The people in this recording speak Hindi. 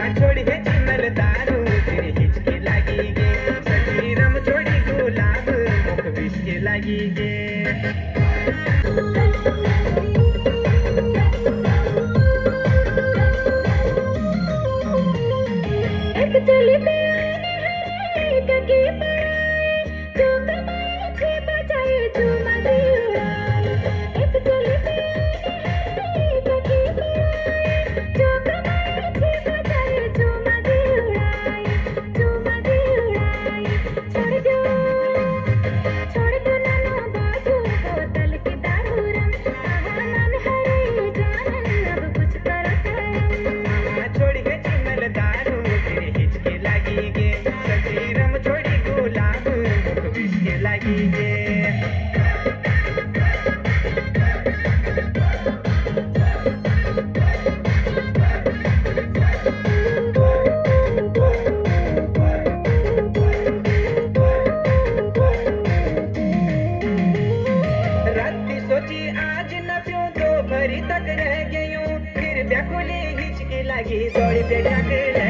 ಗಾಡಿ तो तक रह गई फिर व्याकुली हिचकी लगी जोड़ी पे ढक रह